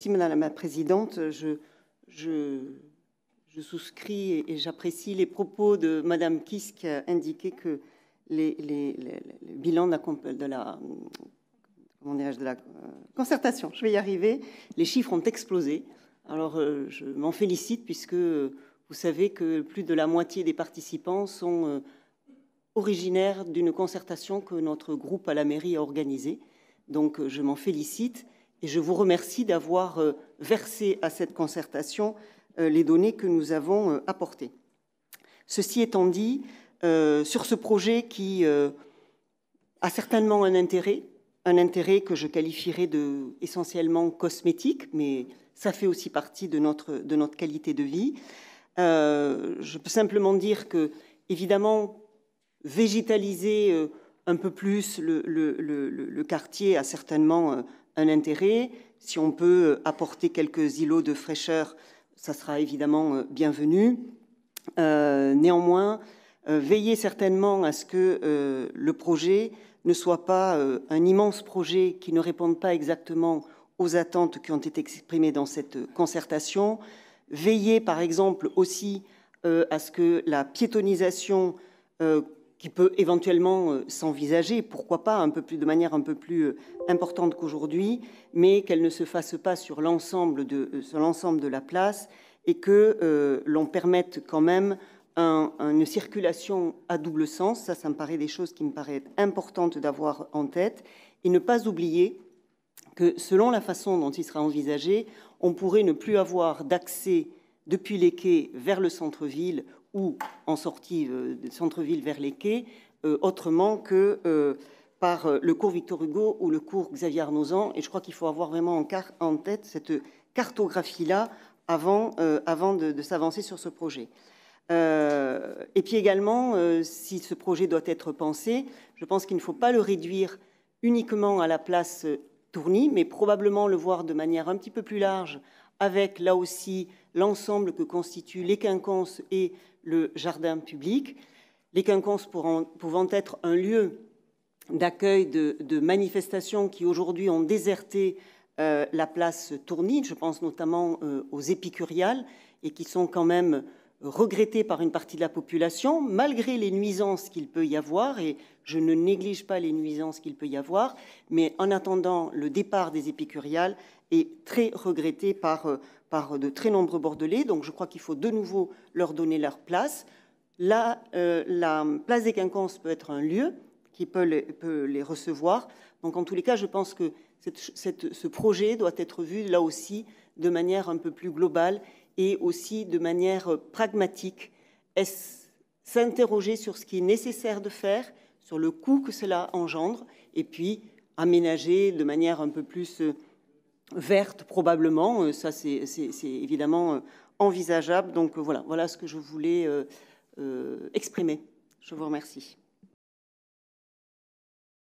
Merci Madame la Présidente. Je, souscris et j'apprécie les propos de Madame Kiss qui a indiqué que les, les, les, les bilans de la, de la, de la concertation, je vais y arriver, les chiffres ont explosé. Alors je m'en félicite puisque vous savez que plus de la moitié des participants sont originaires d'une concertation que notre groupe à la mairie a organisée. Donc je m'en félicite et je vous remercie d'avoir versé à cette concertation les données que nous avons apportées. Ceci étant dit, sur ce projet qui a certainement un intérêt, un intérêt que je qualifierais de essentiellement cosmétique, mais ça fait aussi partie de notre, de notre qualité de vie. Euh, je peux simplement dire que, évidemment, végétaliser un peu plus le, le, le, le quartier a certainement un intérêt. Si on peut apporter quelques îlots de fraîcheur, ça sera évidemment bienvenu. Euh, néanmoins, euh, veiller certainement à ce que euh, le projet ne soit pas euh, un immense projet qui ne réponde pas exactement aux attentes qui ont été exprimées dans cette concertation. Veiller, par exemple, aussi euh, à ce que la piétonisation euh, qui peut éventuellement euh, s'envisager, pourquoi pas, un peu plus, de manière un peu plus euh, importante qu'aujourd'hui, mais qu'elle ne se fasse pas sur l'ensemble de, euh, la place et que l'on permette quand même un, une circulation à double sens. Ça, ça me paraît des choses qui me paraissent importantes d'avoir en tête et ne pas oublier que selon la façon dont il sera envisagé, on pourrait ne plus avoir d'accès depuis les quais vers le centre-ville ou en sortie euh, du centre-ville vers les quais, euh, autrement que euh, par le cours Victor Hugo ou le cours Xavier Arnozan. Et je crois qu'il faut avoir vraiment en, tête cette cartographie-là avant, avant de, s'avancer sur ce projet. Et puis également, si ce projet doit être pensé, je pense qu'il ne faut pas le réduire uniquement à la place Tourny, mais probablement le voir de manière un petit peu plus large, avec là aussi l'ensemble que constituent les quinconces et le jardin public, les quinconces pouvant, être un lieu d'accueil de, de, manifestations qui aujourd'hui ont déserté euh, la place Tourny, je pense notamment euh, aux épicuriales, et qui sont quand même regrettés par une partie de la population, malgré les nuisances qu'il peut y avoir, et je ne néglige pas les nuisances qu'il peut y avoir, mais en attendant, le départ des épicuriales est très regretté par, euh, par de très nombreux Bordelais, donc je crois qu'il faut de nouveau leur donner leur place. Là, euh, la place des Quinconces peut être un lieu qui peut les, peut les, recevoir. Donc en tous les cas, je pense que ce projet doit être vu là aussi de manière un peu plus globale et aussi de manière pragmatique. S'interroger sur ce qui est nécessaire de faire, sur le coût que cela engendre, et puis aménager de manière un peu plus euh, verte probablement. Euh, ça, c'est évidemment euh, envisageable. Donc voilà, ce que je voulais euh, exprimer. Je vous remercie.